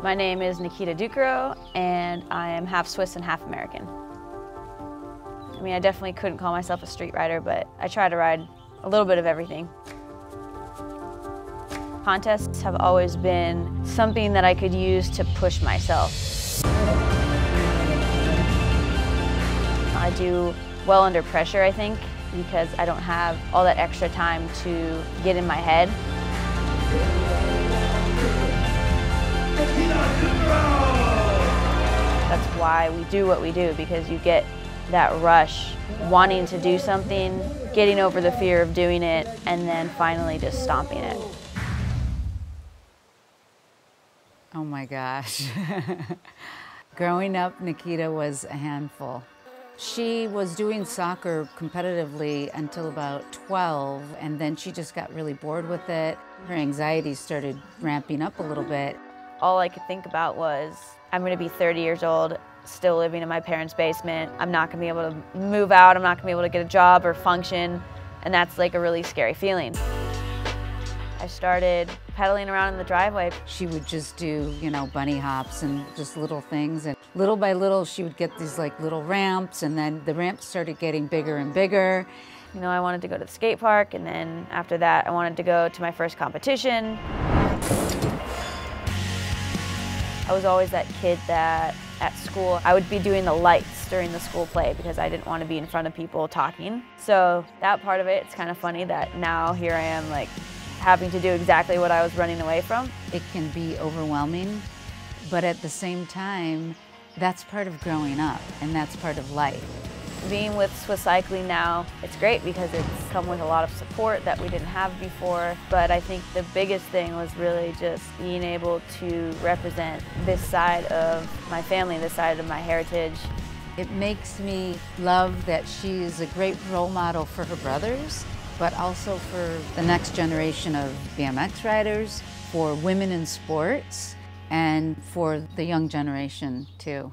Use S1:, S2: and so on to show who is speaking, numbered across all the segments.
S1: My name is Nikita Ducarroz, and I am half Swiss and half American. I mean, I definitely couldn't call myself a street rider, but I try to ride a little bit of everything. Contests have always been something that I could use to push myself. I do well under pressure, I think, because I don't have all that extra time to get in my head. That's why we do what we do, because you get that rush, wanting to do something, getting over the fear of doing it, and then finally just stomping it.
S2: Oh my gosh. Growing up, Nikita was a handful. She was doing soccer competitively until about 12, and then she just got really bored with it. Her anxiety started ramping up a little bit.
S1: All I could think about was, I'm gonna be 30 years old, still living in my parents' basement. I'm not gonna be able to move out, I'm not gonna be able to get a job or function, and that's like a really scary feeling. I started pedaling around in the driveway.
S2: She would just do, you know, bunny hops and just little things. And little by little, she would get these like little ramps, and then the ramps started getting bigger and bigger.
S1: You know, I wanted to go to the skate park, and then after that, I wanted to go to my first competition. I was always that kid that at school, I would be doing the lights during the school play because I didn't want to be in front of people talking. So that part of it, it's kind of funny that now here I am like having to do exactly what I was running away from.
S2: It can be overwhelming, but at the same time, that's part of growing up and that's part of life.
S1: Being with Swiss Cycling now, it's great because it's come with a lot of support that we didn't have before. But I think the biggest thing was really just being able to represent this side of my family, this side of my heritage.
S2: It makes me love that she is a great role model for her brothers, but also for the next generation of BMX riders, for women in sports, and for the young generation too.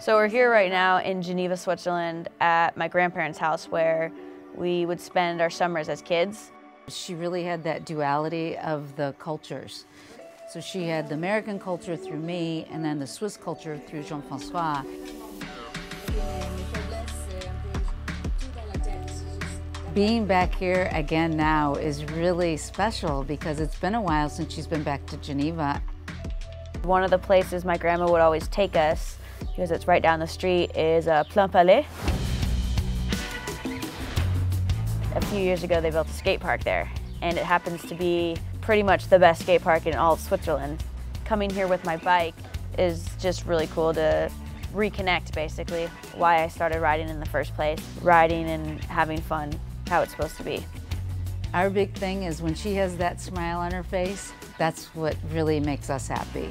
S1: So we're here right now in Geneva, Switzerland at my grandparents' house where we would spend our summers as kids.
S2: She really had that duality of the cultures. So she had the American culture through me and then the Swiss culture through Jean-Francois. Being back here again now is really special because it's been a while since she's been back to Geneva.
S1: One of the places my grandma would always take us, because it's right down the street, is uh, Plainpalais. A few years ago, they built a skate park there, and it happens to be pretty much the best skate park in all of Switzerland. Coming here with my bike is just really cool to reconnect, basically, why I started riding in the first place. Riding and having fun, how it's supposed to be.
S2: Our big thing is when she has that smile on her face, that's what really makes us happy.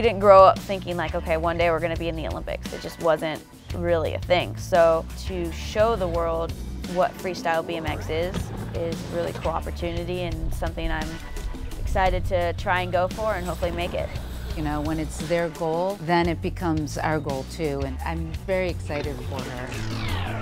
S1: We didn't grow up thinking like, okay, one day we're gonna be in the Olympics. It just wasn't really a thing. So to show the world what freestyle BMX is, is really cool opportunity and something I'm excited to try and go for and hopefully make it.
S2: You know, when it's their goal, then it becomes our goal too, and I'm very excited for her.